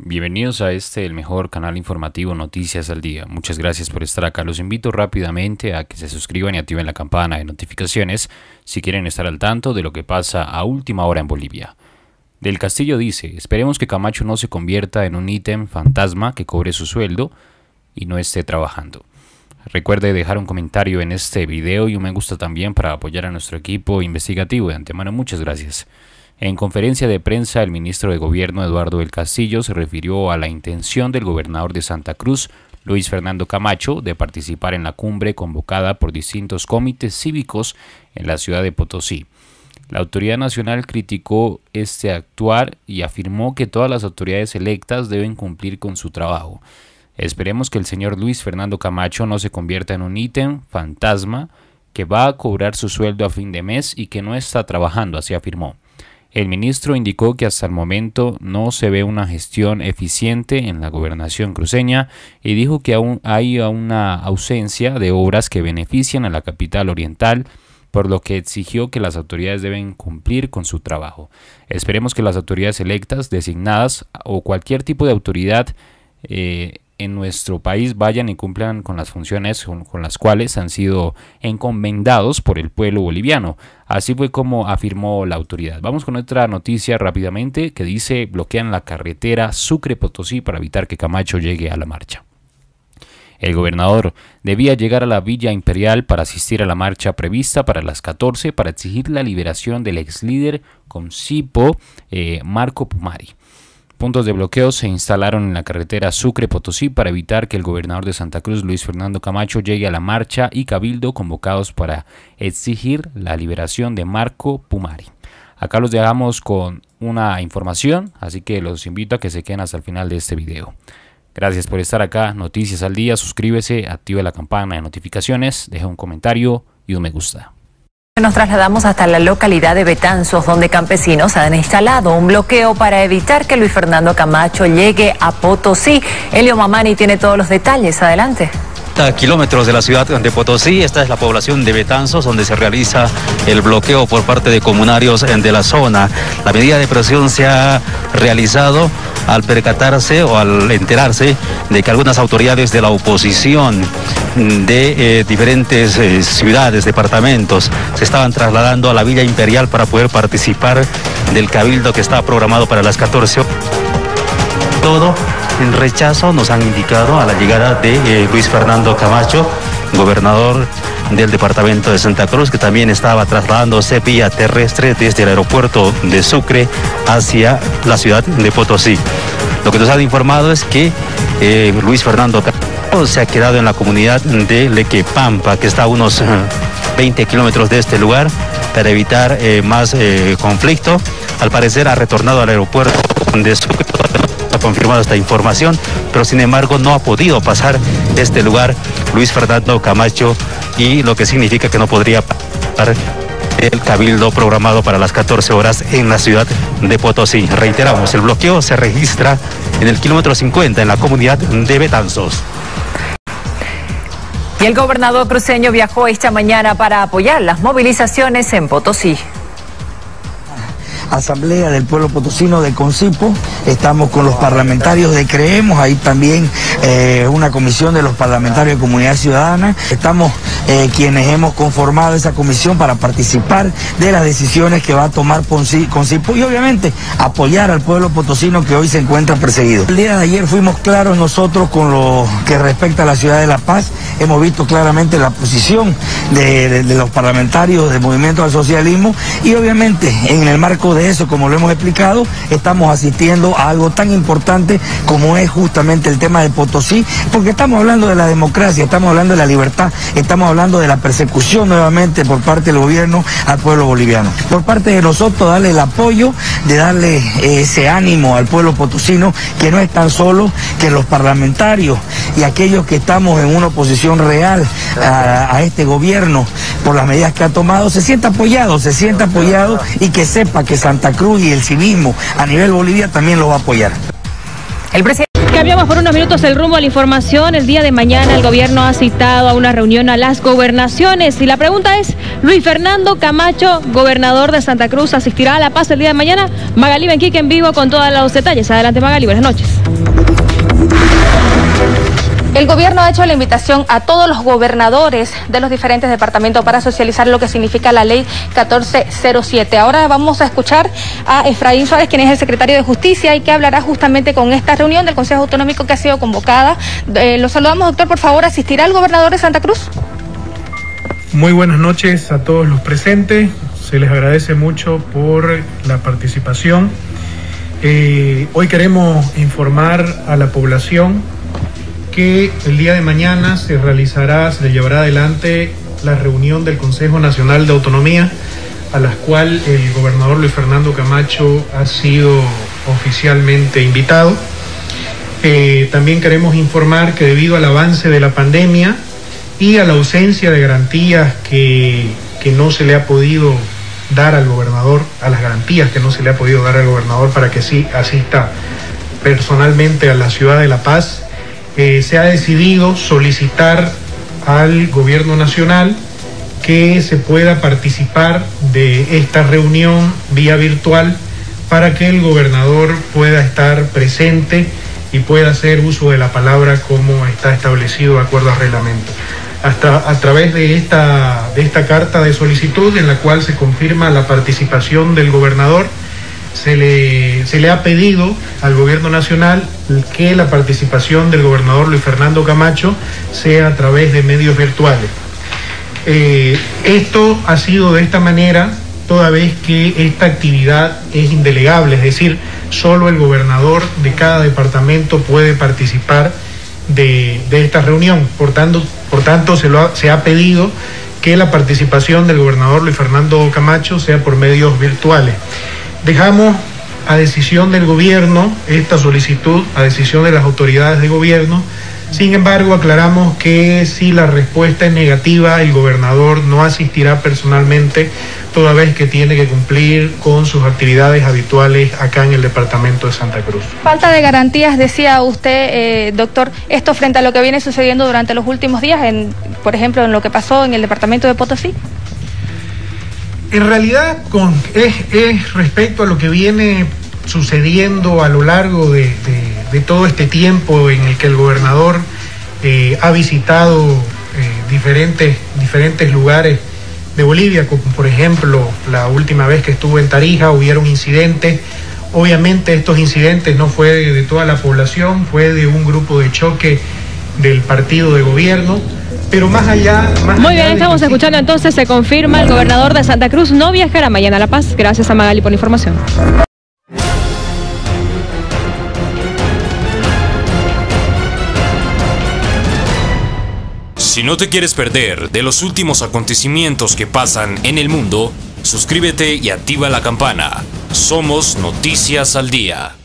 Bienvenidos a este, el mejor canal informativo Noticias al Día. Muchas gracias por estar acá. Los invito rápidamente a que se suscriban y activen la campana de notificaciones si quieren estar al tanto de lo que pasa a última hora en Bolivia. Del Castillo dice, esperemos que Camacho no se convierta en un ítem fantasma que cobre su sueldo y no esté trabajando. Recuerde dejar un comentario en este video y un me gusta también para apoyar a nuestro equipo investigativo. De antemano, muchas gracias. En conferencia de prensa, el ministro de Gobierno Eduardo del Castillo se refirió a la intención del gobernador de Santa Cruz, Luis Fernando Camacho, de participar en la cumbre convocada por distintos comités cívicos en la ciudad de Potosí. La autoridad nacional criticó este actuar y afirmó que todas las autoridades electas deben cumplir con su trabajo. Esperemos que el señor Luis Fernando Camacho no se convierta en un ítem fantasma que va a cobrar su sueldo a fin de mes y que no está trabajando, así afirmó. El ministro indicó que hasta el momento no se ve una gestión eficiente en la gobernación cruceña y dijo que aún hay una ausencia de obras que benefician a la capital oriental, por lo que exigió que las autoridades deben cumplir con su trabajo. Esperemos que las autoridades electas, designadas o cualquier tipo de autoridad eh, en nuestro país vayan y cumplan con las funciones con, las cuales han sido encomendados por el pueblo boliviano. Así fue como afirmó la autoridad. Vamos con otra noticia rápidamente que dice bloquean la carretera Sucre-Potosí para evitar que Camacho llegue a la marcha. El gobernador debía llegar a la Villa Imperial para asistir a la marcha prevista para las 14 para exigir la liberación del ex líder Concipo eh, Marco Pumari. Puntos de bloqueo se instalaron en la carretera Sucre-Potosí para evitar que el gobernador de Santa Cruz, Luis Fernando Camacho, llegue a la marcha y cabildo convocados para exigir la liberación de Marco Pumari. Acá los dejamos con una información, así que los invito a que se queden hasta el final de este video. Gracias por estar acá, Noticias al Día, suscríbese, active la campana de notificaciones, deja un comentario y un me gusta. Nos trasladamos hasta la localidad de Betanzos, donde campesinos han instalado un bloqueo para evitar que Luis Fernando Camacho llegue a Potosí. Elio Mamani tiene todos los detalles. Adelante kilómetros de la ciudad de Potosí. Esta es la población de Betanzos, donde se realiza el bloqueo por parte de comunarios de la zona. La medida de presión se ha realizado al percatarse o al enterarse de que algunas autoridades de la oposición de eh, diferentes eh, ciudades, departamentos, se estaban trasladando a la Villa Imperial para poder participar del cabildo que estaba programado para las 14 horas. Todo en rechazo nos han indicado a la llegada de eh, Luis Fernando Camacho, gobernador del departamento de Santa Cruz, que también estaba trasladándose vía terrestre desde el aeropuerto de Sucre hacia la ciudad de Potosí. Lo que nos han informado es que eh, Luis Fernando Camacho se ha quedado en la comunidad de Lequepampa, que está a unos 20 eh, kilómetros de este lugar, para evitar más conflicto. Al parecer ha retornado al aeropuerto de Sucre ha confirmado esta información, pero sin embargo no ha podido pasar este lugar Luis Fernando Camacho y lo que significa que no podría pasar el cabildo programado para las 14 horas en la ciudad de Potosí. Reiteramos, el bloqueo se registra en el kilómetro 50 en la comunidad de Betanzos. Y el gobernador cruceño viajó esta mañana para apoyar las movilizaciones en Potosí. Asamblea del Pueblo Potosino de Concipo, estamos con los parlamentarios de Creemos, ahí también eh, una comisión de los parlamentarios de Comunidad Ciudadana, estamos eh, quienes hemos conformado esa comisión para participar de las decisiones que va a tomar Concipo y obviamente apoyar al pueblo potosino que hoy se encuentra perseguido. El día de ayer fuimos claros nosotros con lo que respecta a la ciudad de La Paz, hemos visto claramente la posición de, de los parlamentarios del Movimiento al Socialismo y obviamente en el marco de eso, como lo hemos explicado, estamos asistiendo a algo tan importante como es justamente el tema de Potosí, porque estamos hablando de la democracia, estamos hablando de la libertad, estamos hablando de la persecución nuevamente por parte del gobierno al pueblo boliviano. Por parte de nosotros, darle el apoyo, de darle eh, ese ánimo al pueblo potosino, que no es tan solo que los parlamentarios y aquellos que estamos en una oposición real a, este gobierno por las medidas que ha tomado, se sienta apoyado, se sienta apoyado y que sepa que Santa Cruz y el civismo a nivel Bolivia también lo va a apoyar. Cambiamos por unos minutos el rumbo a la información. El día de mañana el gobierno ha citado a una reunión a las gobernaciones y la pregunta es, Luis Fernando Camacho, gobernador de Santa Cruz, asistirá a La Paz el día de mañana. Magali Benquique en vivo con todos los detalles. Adelante Magali, buenas noches. El gobierno ha hecho la invitación a todos los gobernadores de los diferentes departamentos para socializar lo que significa la ley 1407. Ahora vamos a escuchar a Efraín Suárez, quien es el secretario de Justicia y que hablará justamente con esta reunión del Consejo Autonómico que ha sido convocada. Eh, lo saludamos, doctor, por favor, ¿asistirá el gobernador de Santa Cruz? Muy buenas noches a todos los presentes. Se les agradece mucho por la participación. Eh, hoy queremos informar a la población que el día de mañana se realizará, se llevará adelante la reunión del Consejo Nacional de Autonomía, a la cual el gobernador Luis Fernando Camacho ha sido oficialmente invitado. Eh, también queremos informar que debido al avance de la pandemia y a la ausencia de garantías que, que no se le ha podido dar al gobernador, a las garantías que no se le ha podido dar al gobernador para que sí asista personalmente a la ciudad de La Paz, se ha decidido solicitar al gobierno nacional que se pueda participar de esta reunión vía virtual para que el gobernador pueda estar presente y pueda hacer uso de la palabra como está establecido de acuerdo al reglamento. Hasta a través de esta, de esta carta de solicitud en la cual se confirma la participación del gobernador, se le, se le ha pedido al gobierno nacional que la participación del gobernador Luis Fernando Camacho sea a través de medios virtuales. Eh, esto ha sido de esta manera toda vez que esta actividad es indelegable, es decir, solo el gobernador de cada departamento puede participar de, esta reunión. Por tanto, por tanto se, lo se ha pedido que la participación del gobernador Luis Fernando Camacho sea por medios virtuales. Dejamos a decisión del gobierno esta solicitud, a decisión de las autoridades de gobierno. Sin embargo, aclaramos que si la respuesta es negativa, el gobernador no asistirá personalmente, toda vez que tiene que cumplir con sus actividades habituales acá en el departamento de Santa Cruz. Falta de garantías, decía usted, eh, doctor, esto frente a lo que viene sucediendo durante los últimos días, por ejemplo, en lo que pasó en el departamento de Potosí. En realidad, con, es, respecto a lo que viene sucediendo a lo largo de, todo este tiempo en el que el gobernador eh, ha visitado eh, diferentes, diferentes lugares de Bolivia, como por ejemplo la última vez que estuvo en Tarija, hubieron incidentes. Obviamente estos incidentes no fue de toda la población, fue de un grupo de choque del partido de gobierno pero más allá... Muy bien, estamos escuchando entonces, se confirma, el gobernador de Santa Cruz no viajará mañana a La Paz. Gracias a Magali por la información. Si no te quieres perder de los últimos acontecimientos que pasan en el mundo, suscríbete y activa la campana. Somos Noticias al Día.